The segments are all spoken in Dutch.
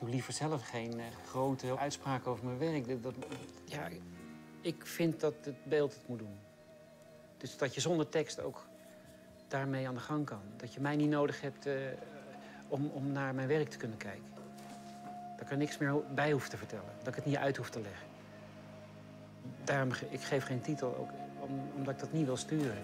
doe liever zelf geen eh, grote uitspraken over mijn werk. Dat, ja, ik vind dat het beeld het moet doen. Dus dat je zonder tekst ook daarmee aan de gang kan. Dat je mij niet nodig hebt eh, om, om naar mijn werk te kunnen kijken. Dat ik er niks meer bij hoef te vertellen. Dat ik het niet uit hoef te leggen. Daarom, ik geef geen titel, ook om- omdat ik dat niet wil sturen.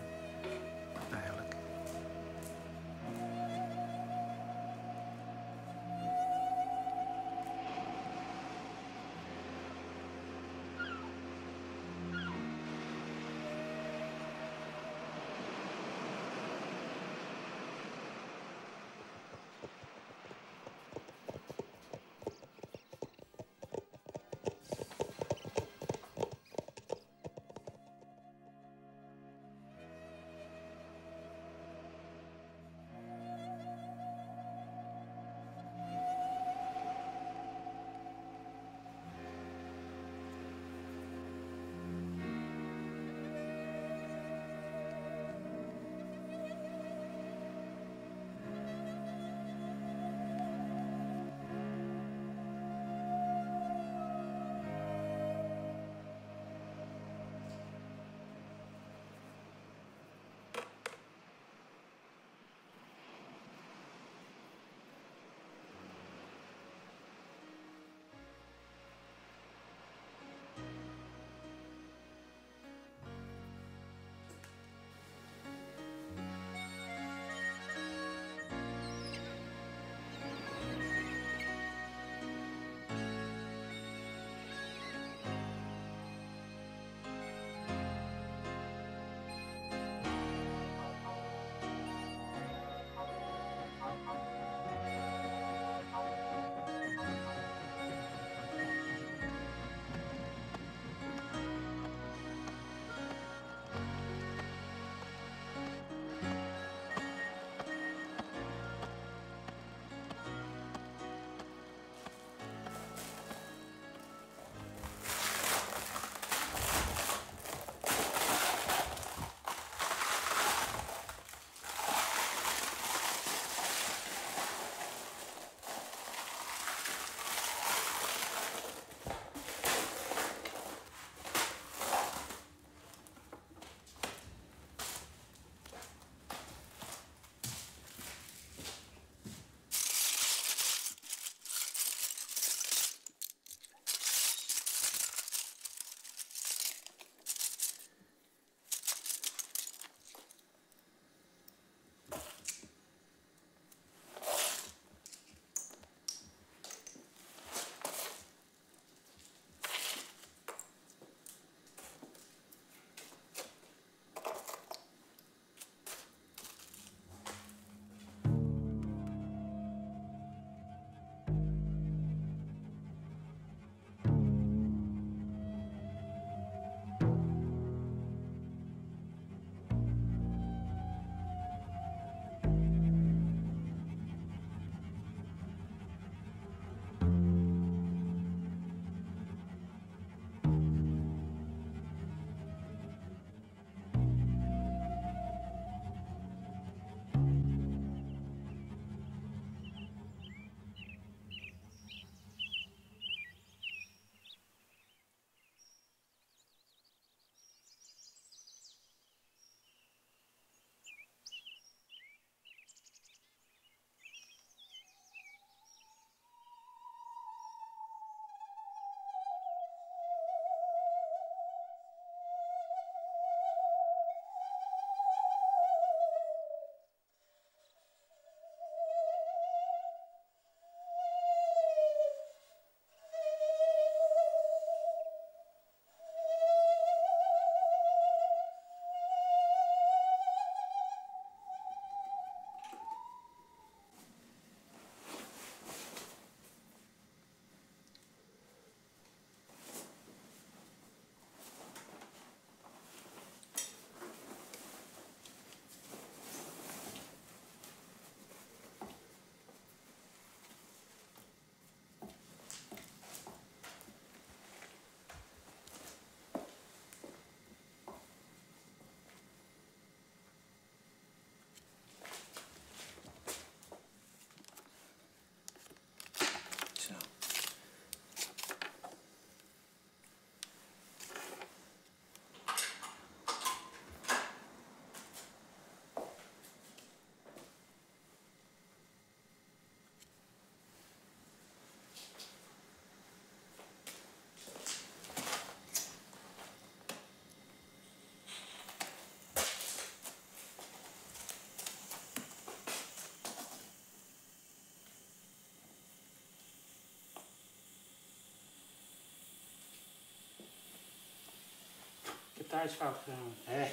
Heb fout gedaan. Hé.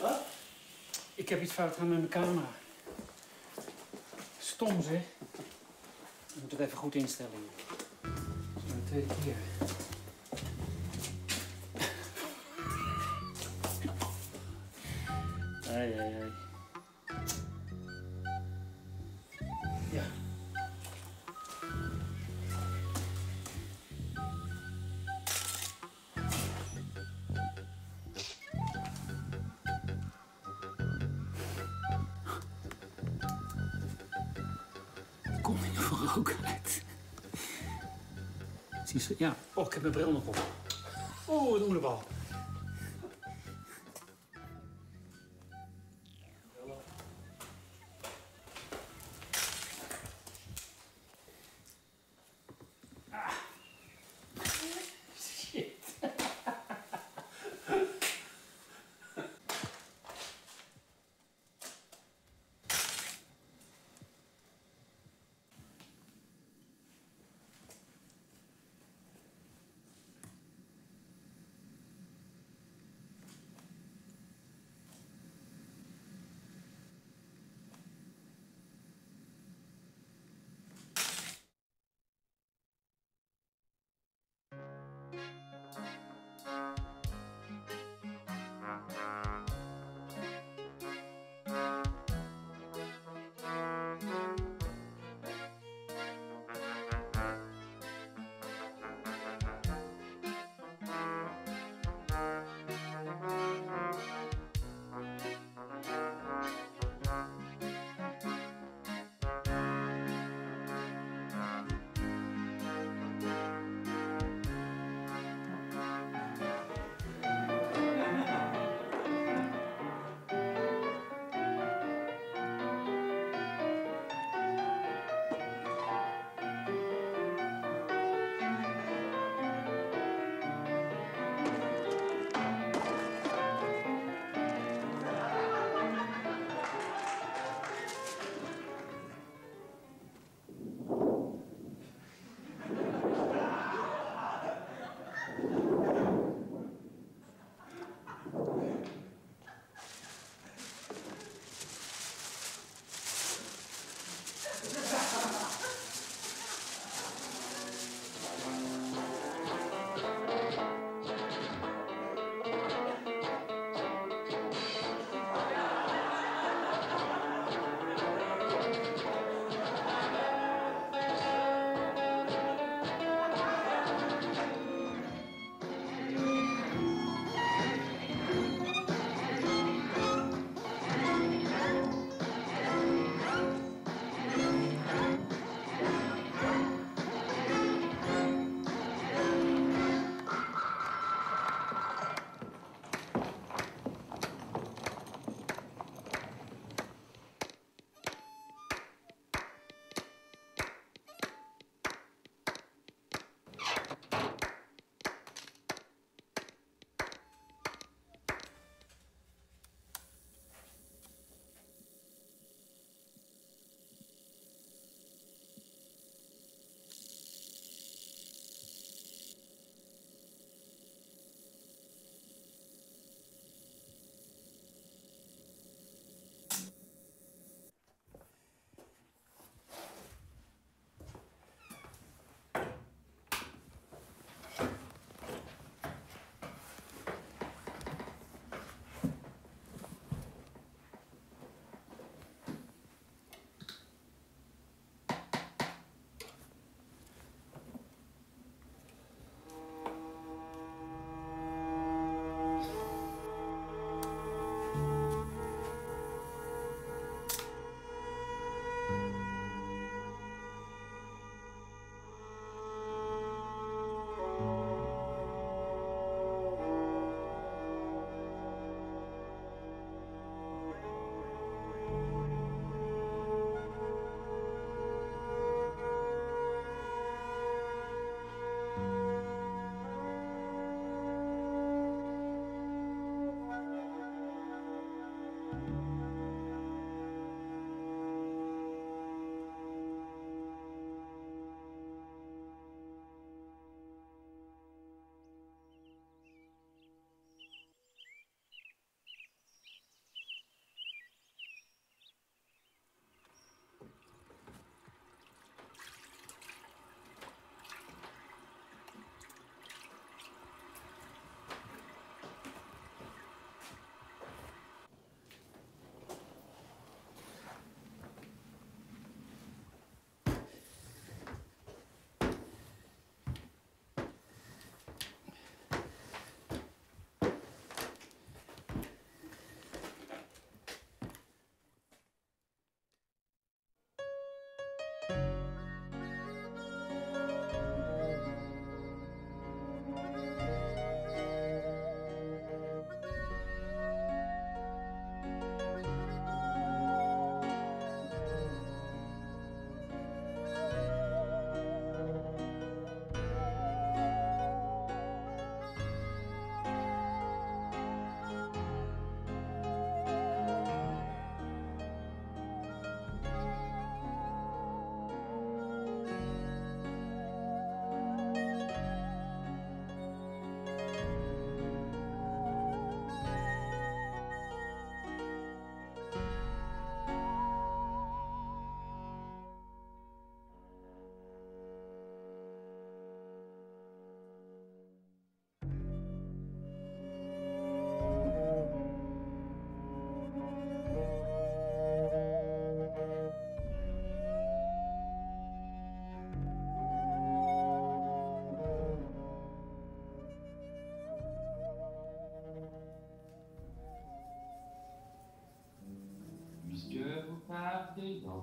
Wat? Ik heb iets fout gedaan met mijn camera. Stom zeg. Je moet het even goed instellen. Dat is mijn tweede keer. Geval ook uit. Ja. Oh, ik heb mijn bril nog op. Oh, een oelenbal.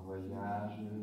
Voyage.